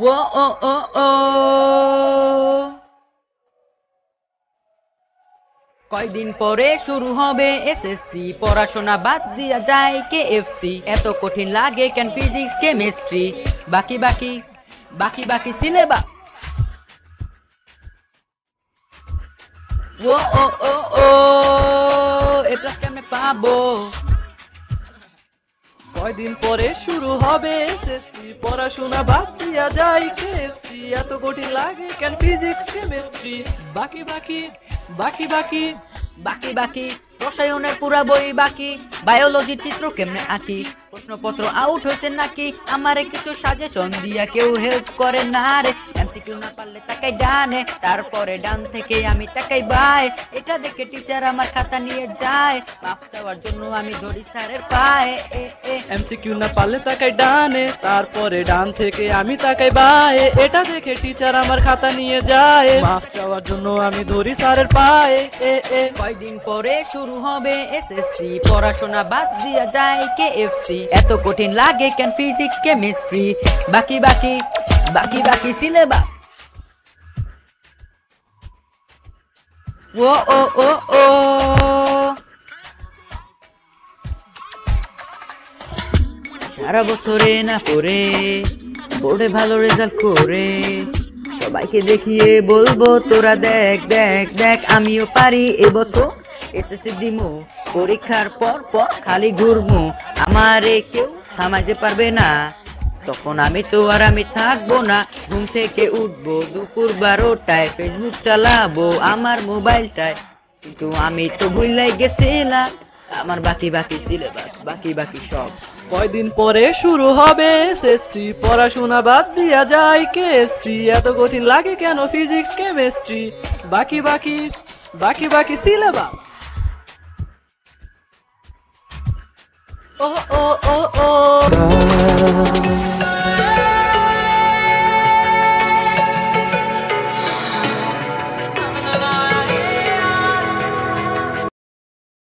ও ও ও ও কয়দিন পরে শুরু হবে এসএসসি পড়াশোনা বাদ দিয়া যায় কে এফসি এত কঠিন লাগে কেন ফিজিক্স কেমিস্ট্রি বাকি বাকি বাকি বাকি সিলেবাস। ও ও ও ও এ প্লাস কেমনে পাবো? কয়দিন পরে শুরু হবে এসএসসি পড়াশোনা বাদ দিয়া যায় কেএসসি এত কঠিন লাগে কেন ফিজিক্স কেমিস্ট্রি বাকি বাকি বাকি বাকি। বাকি বাকি, রসায়নের পুরা বই বাকি বায়োলজির চিত্র কেমনে আঁকি? প্রশ্নপত্র আউট হয়েছে নাকি? আমারে কিছু সাজেশন দিয়া কেউ হেল্প করে না রে। এমসিকিউ না পারলে তাকাই ডানে তারপরে ডান থেকে আমি তাকাই বাই এটা দেখে টিচার আমার খাতা নিয়ে যায়। মাপ দেওয়ার জন্য আমি ধরি স্যারের পায়ে। এমসিকিউ না পারলে তাকাই ডানে তারপরে ডান থেকে আমি তাকাই বায়ে। এটা দেখে টিচার আমার খাতা নিয়ে যায়। মাফ চাওয়ার জন্য আমি ধরি স্যারের পায়ে। এ এ। কয়দিন পরে শুরু হবে এসএসসি পড়াশোনা বাদ দিয়া যায় কে এফসি এত কঠিন লাগে কেন ফিজিক্স কেমিস্ট্রি বাকি বাকি। বাকি বাকি সিলেবাস ও ও ও ও। সারা বছরে না করে, বোর্ডে ভালো রেজাল্ট করে। সবাইকে দেখিয়ে বলব, তোরা দেখ দেখ দেখ, আমিও পারি এবছর এসএসসি দিমু, পরীক্ষার পর পর খালি ঘুরমু। আমারে কেউ থামাইতে পারবে না। তখন আমি তো আর আমি থাকব না। ঘুম থেকে উঠবো দুপুর বারোটায় ফেসবুক চালাবো আমার মোবাইলটায়। কিন্তু আমি তো ভুলাই গেছিলাম। আমার বাকি বাকি সিলেবাস বাকি বাকি সব। কয়দিন পরে শুরু হবে? এসএসসি পড়াশোনা বাদ দিয়া যায় কেএসসি এত কঠিন লাগে কেন ফিজিক্স কেমিস্ট্রি বাকি বাকি বাকি বাকি সিলেবাস ও ও ও ও।